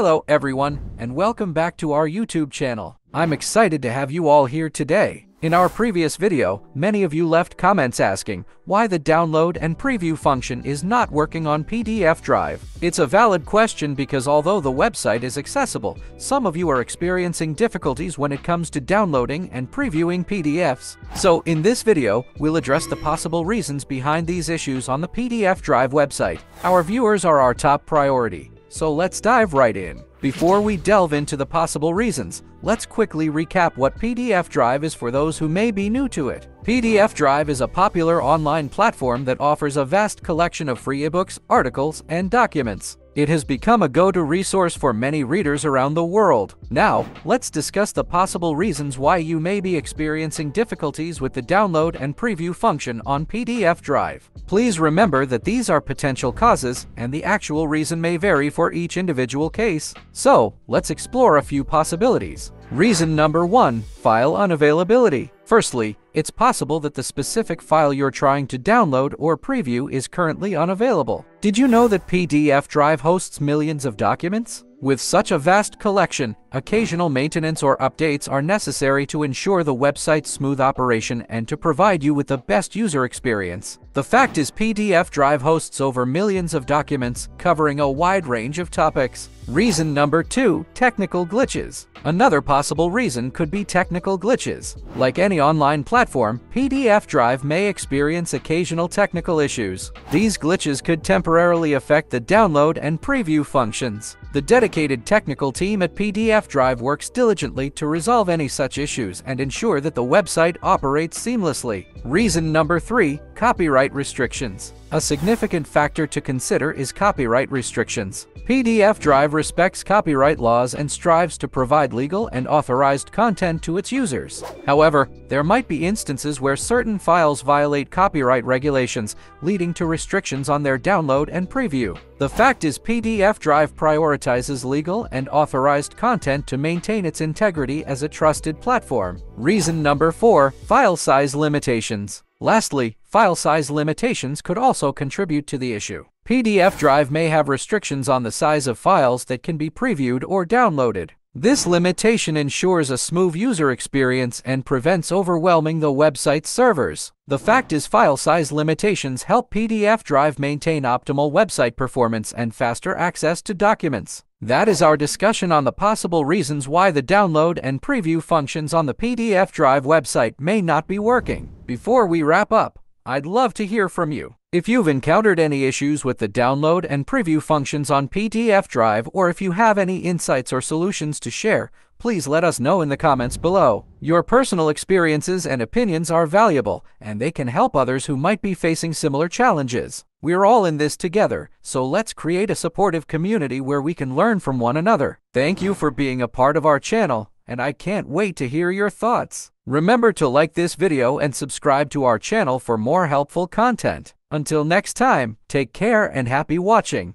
Hello everyone, and welcome back to our YouTube channel. I'm excited to have you all here today. In our previous video, many of you left comments asking why the download and preview function is not working on PDF Drive. It's a valid question because although the website is accessible, some of you are experiencing difficulties when it comes to downloading and previewing PDFs. So in this video, we'll address the possible reasons behind these issues on the PDF Drive website. Our viewers are our top priority, so let's dive right in. Before we delve into the possible reasons, let's quickly recap what PDF Drive is for those who may be new to it. PDF Drive is a popular online platform that offers a vast collection of free ebooks, articles, and documents. It has become a go-to resource for many readers around the world. Now, let's discuss the possible reasons why you may be experiencing difficulties with the download and preview function on PDF Drive. Please remember that these are potential causes, and the actual reason may vary for each individual case. So, let's explore a few possibilities. Reason number one, file unavailability. Firstly, it's possible that the specific file you're trying to download or preview is currently unavailable. Did you know that PDF Drive hosts millions of documents? With such a vast collection, occasional maintenance or updates are necessary to ensure the website's smooth operation and to provide you with the best user experience. The fact is PDF Drive hosts over millions of documents covering a wide range of topics. Reason number two, technical glitches. Another possible reason could be technical glitches. Like any online platform, PDF Drive may experience occasional technical issues. These glitches could temporarily affect the download and preview functions. The dedicated technical team at PDF Drive works diligently to resolve any such issues and ensure that the website operates seamlessly. Reason number three, copyright restrictions. A significant factor to consider is copyright restrictions. PDF Drive respects copyright laws and strives to provide legal and authorized content to its users. However, there might be instances where certain files violate copyright regulations, leading to restrictions on their download and preview. The fact is PDF Drive prioritizes legal and authorized content to maintain its integrity as a trusted platform. Reason number 4. File size limitations. Lastly, file size limitations could also contribute to the issue. PDF Drive may have restrictions on the size of files that can be previewed or downloaded. This limitation ensures a smooth user experience and prevents overwhelming the website's servers. The fact is file size limitations help PDF Drive maintain optimal website performance and faster access to documents. That is our discussion on the possible reasons why the download and preview functions on the PDF Drive website may not be working. Before we wrap up, I'd love to hear from you. If you've encountered any issues with the download and preview functions on PDF Drive, or if you have any insights or solutions to share, please let us know in the comments below. Your personal experiences and opinions are valuable, and they can help others who might be facing similar challenges. We're all in this together, so let's create a supportive community where we can learn from one another. Thank you for being a part of our channel, and I can't wait to hear your thoughts. Remember to like this video and subscribe to our channel for more helpful content. Until next time, take care and happy watching.